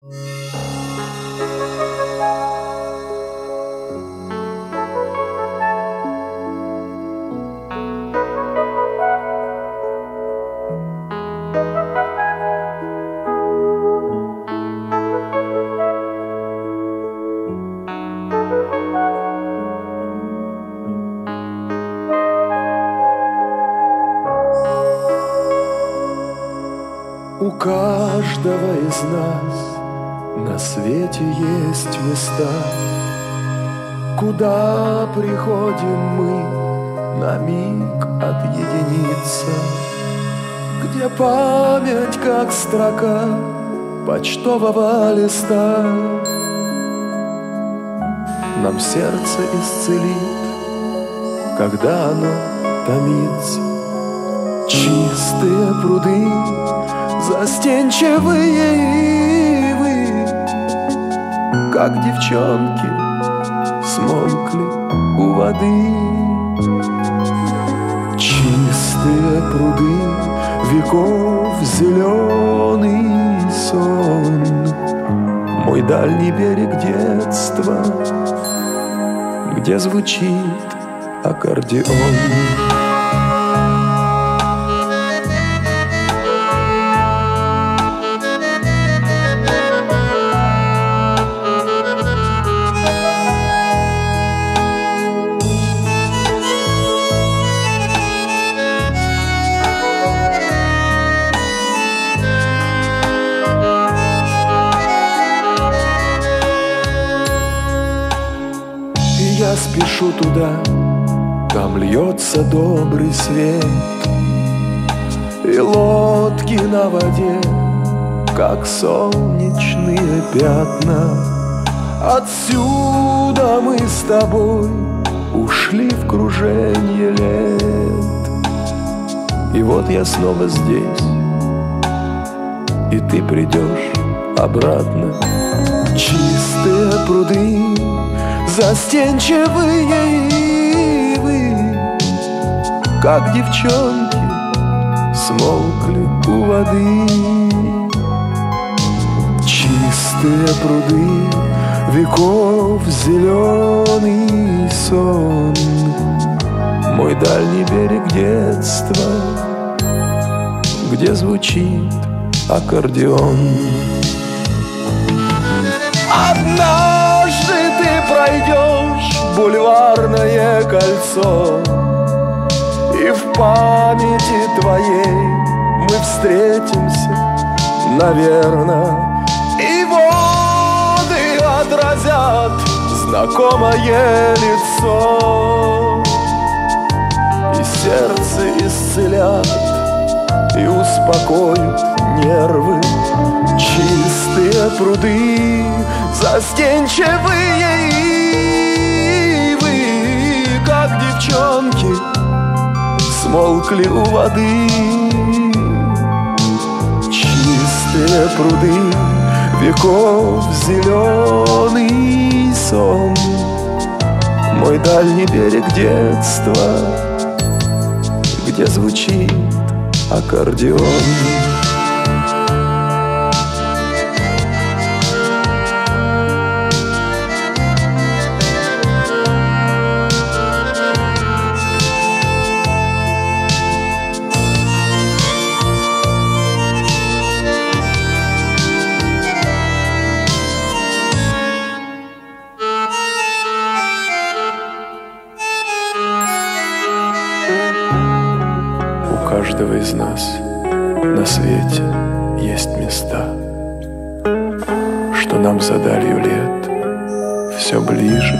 У каждого из нас на свете есть места, Куда приходим мы на миг отъединиться, Где память, как строка почтового листа, Нам сердце исцелит, когда оно томится. Чистые пруды Застенчивые ивы, как девчонки, смолкли у воды. Чистые пруды веков зеленый сон, Мой дальний берег детства, где звучит аккордеон. Спешу туда, там льется добрый свет, И лодки на воде, как солнечные пятна. Отсюда мы с тобой ушли в кружение лет. И вот я снова здесь, и ты придешь обратно. Чистые пруды Застенчивые ивы, как девчонки, смолкли у воды. Чистые пруды, веков зеленый сон, Мой дальний берег детства, где звучит аккордеон. Пройдешь бульварное кольцо. И в памяти твоей мы встретимся, наверное И воды отразят знакомое лицо. И сердце исцелят и успокоят нервы. Чистые пруды, застенчивые смолкли у воды. Чистые пруды, веков зеленый сон. Мой дальний берег детства, где звучит аккордеон из нас на свете есть места, что нам за далью лет все ближе,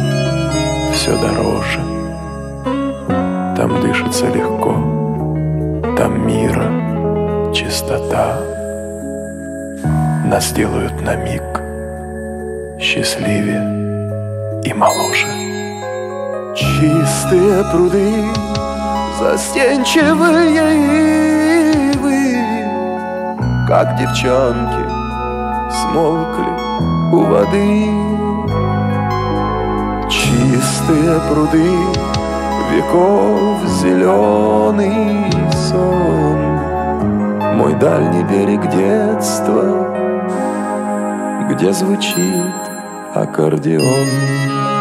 все дороже. Там дышится легко, там мира, чистота. Нас делают на миг счастливее и моложе. Чистые пруды Застенчивые ивы, как девчонки, смолкли у воды. Чистые пруды, веков зеленый сон, Мой дальний берег детства, где звучит аккордеон.